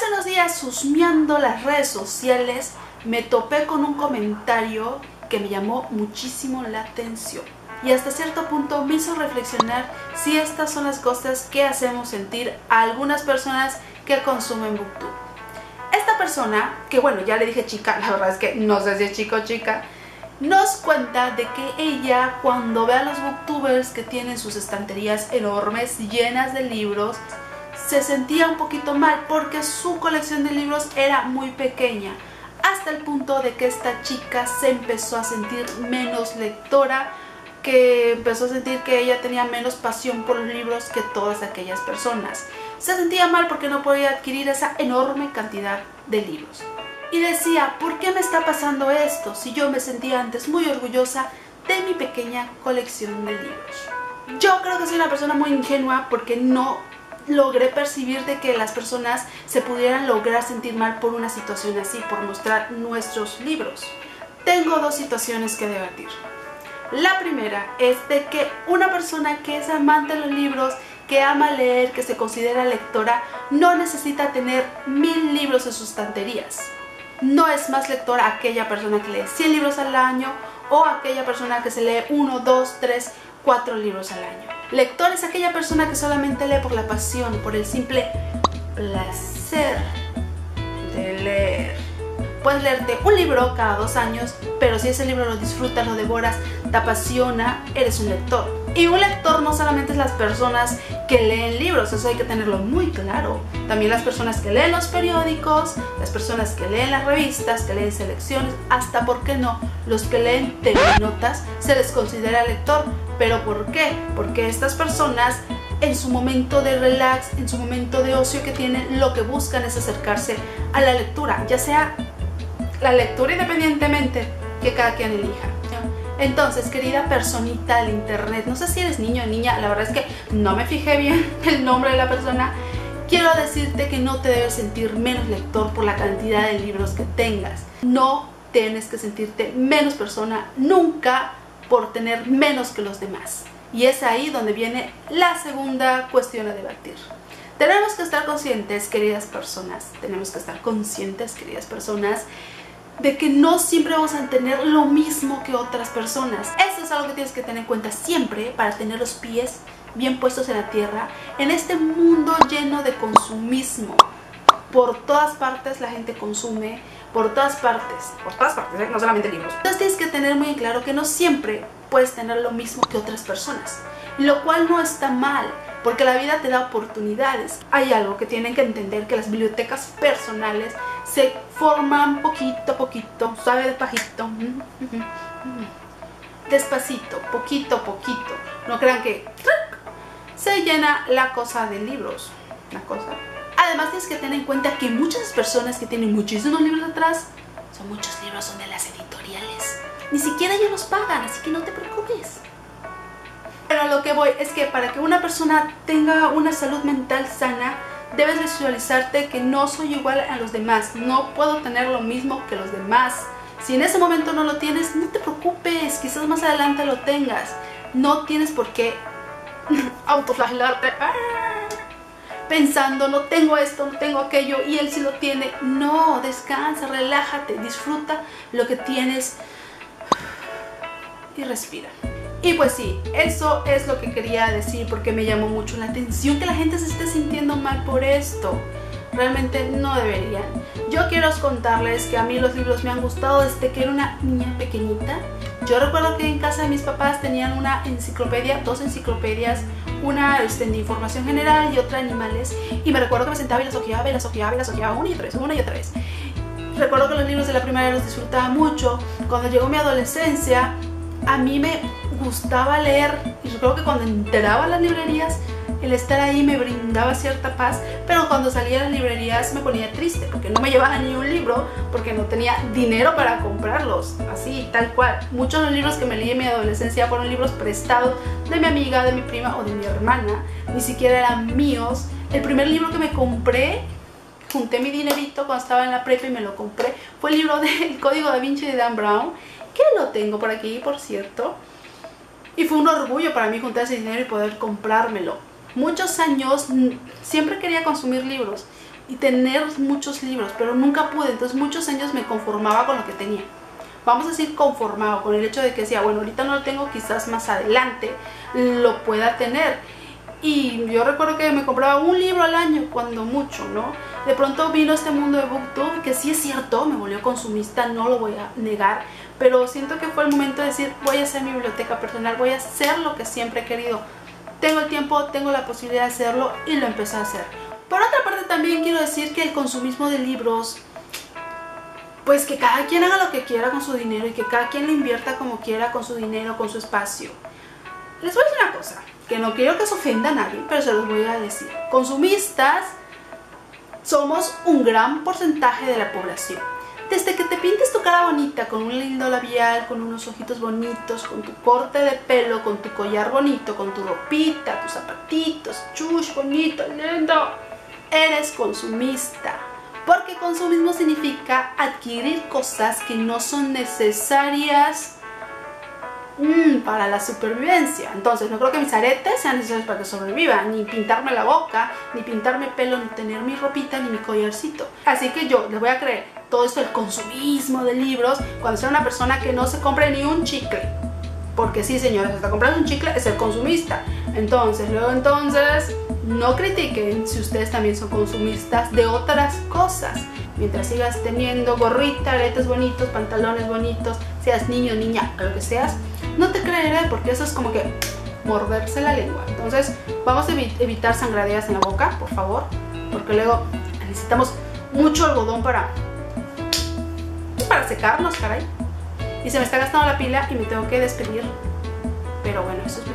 Hace unos días, husmeando las redes sociales, me topé con un comentario que me llamó muchísimo la atención. Y hasta cierto punto me hizo reflexionar si estas son las cosas que hacemos sentir a algunas personas que consumen Booktube. Esta persona, que bueno, ya le dije chica, la verdad es que no sé si es chico o chica, nos cuenta de que ella cuando ve a los booktubers que tienen sus estanterías enormes llenas de libros, se sentía un poquito mal porque su colección de libros era muy pequeña, hasta el punto de que esta chica se empezó a sentir menos lectora, que empezó a sentir que ella tenía menos pasión por los libros que todas aquellas personas. Se sentía mal porque no podía adquirir esa enorme cantidad de libros. Y decía, ¿por qué me está pasando esto si yo me sentía antes muy orgullosa de mi pequeña colección de libros? Yo creo que soy una persona muy ingenua porque no logré percibir de que las personas se pudieran lograr sentir mal por una situación así, por mostrar nuestros libros. Tengo dos situaciones que debatir. La primera es de que una persona que es amante de los libros, que ama leer, que se considera lectora, no necesita tener mil libros en sus estanterías. No es más lectora aquella persona que lee 100 libros al año o aquella persona que se lee 1, 2, 3, 4 libros al año. Lector es aquella persona que solamente lee por la pasión, por el simple placer de leer. Puedes leerte un libro cada dos años, pero si ese libro lo disfrutas, lo devoras, te apasiona, eres un lector. Y un lector no solamente es las personas que leen libros, eso hay que tenerlo muy claro. También las personas que leen los periódicos, las personas que leen las revistas, que leen selecciones, hasta, ¿por qué no? Los que leen telenotas se les considera lector. ¿Pero por qué? Porque estas personas en su momento de relax, en su momento de ocio que tienen, lo que buscan es acercarse a la lectura, ya sea la lectura independientemente que cada quien elija. Entonces, querida personita del internet, no sé si eres niño o niña, la verdad es que no me fijé bien el nombre de la persona. Quiero decirte que no te debes sentir menos lector por la cantidad de libros que tengas. No tienes que sentirte menos persona nunca por tener menos que los demás. Y es ahí donde viene la segunda cuestión a debatir. Tenemos que estar conscientes, queridas personas, tenemos que estar conscientes, queridas personas, de que no siempre vamos a tener lo mismo que otras personas. Eso es algo que tienes que tener en cuenta siempre para tener los pies bien puestos en la tierra en este mundo lleno de consumismo. Por todas partes la gente consume, por todas partes, por todas partes, ¿eh? no solamente libros. Entonces tienes que tener muy claro que no siempre puedes tener lo mismo que otras personas, lo cual no está mal porque la vida te da oportunidades. Hay algo que tienen que entender, que las bibliotecas personales se forman poquito a poquito, suave despacito, despacito, poquito a poquito. No crean que se llena la cosa de libros, la cosa. Además tienes que tener en cuenta que muchas personas que tienen muchísimos libros atrás, son muchos libros son de las editoriales. Ni siquiera ellos los pagan, así que no te preocupes. Pero lo que voy es que para que una persona tenga una salud mental sana, debes visualizarte que no soy igual a los demás, no puedo tener lo mismo que los demás. Si en ese momento no lo tienes, no te preocupes, quizás más adelante lo tengas. No tienes por qué autoflagelarte ah, pensando, no tengo esto, no tengo aquello y él sí lo tiene. No, descansa, relájate, disfruta lo que tienes y respira. Y pues sí, eso es lo que quería decir porque me llamó mucho la atención que la gente se esté sintiendo mal por esto. Realmente no deberían. Yo quiero contarles que a mí los libros me han gustado desde que era una niña pequeñita. Yo recuerdo que en casa de mis papás tenían una enciclopedia, dos enciclopedias, una este, de información general y otra de animales. Y me recuerdo que me sentaba y las ojeaba y las ojeaba y las ojeaba una y otra vez, una y otra vez. Recuerdo que los libros de la primaria los disfrutaba mucho. Cuando llegó mi adolescencia, a mí me gustaba leer y recuerdo que cuando enteraba las librerías el estar ahí me brindaba cierta paz, pero cuando salía a las librerías me ponía triste porque no me llevaba ni un libro porque no tenía dinero para comprarlos, así, tal cual. Muchos de los libros que me leí en mi adolescencia fueron libros prestados de mi amiga, de mi prima o de mi hermana, ni siquiera eran míos. El primer libro que me compré, junté mi dinerito cuando estaba en la prepa y me lo compré, fue el libro del Código da Vinci de Dan Brown, que lo tengo por aquí, por cierto. Y fue un orgullo para mí juntar ese dinero y poder comprármelo. Muchos años siempre quería consumir libros, y tener muchos libros, pero nunca pude, entonces muchos años me conformaba con lo que tenía. Vamos a decir conformado con el hecho de que decía, bueno, ahorita no lo tengo, quizás más adelante lo pueda tener. Y yo recuerdo que me compraba un libro al año, cuando mucho, ¿no? De pronto vino este mundo de BookTube, que sí es cierto, me volvió consumista, no lo voy a negar, pero siento que fue el momento de decir, voy a hacer mi biblioteca personal, voy a hacer lo que siempre he querido. Tengo el tiempo, tengo la posibilidad de hacerlo y lo empecé a hacer. Por otra parte también quiero decir que el consumismo de libros, pues que cada quien haga lo que quiera con su dinero y que cada quien lo invierta como quiera con su dinero, con su espacio. Les voy que no quiero que se ofenda a nadie, pero se los voy a decir. Consumistas somos un gran porcentaje de la población. Desde que te pintes tu cara bonita, con un lindo labial, con unos ojitos bonitos, con tu corte de pelo, con tu collar bonito, con tu ropita, tus zapatitos, chush, bonito, lindo, eres consumista. Porque consumismo significa adquirir cosas que no son necesarias mm, para la supervivencia. Entonces, no creo que mis aretes sean necesarios para que sobreviva, ni pintarme la boca, ni pintarme pelo, ni tener mi ropita, ni mi collarcito. Así que yo les voy a creer todo esto del consumismo de libros cuando sea una persona que no se compre ni un chicle. Porque sí, señores, está comprando un chicle es el consumista. Entonces, luego entonces, no critiquen si ustedes también son consumistas de otras cosas. Mientras sigas teniendo gorrita, aretes bonitos, pantalones bonitos, seas niño, niña, lo que seas, no te creeré porque eso es como que morderse la lengua. Entonces, vamos a evitar sangraderas en la boca, por favor, porque luego necesitamos mucho algodón para, para secarnos, caray. Y se me está gastando la pila y me tengo que despedir. Pero bueno, eso es mi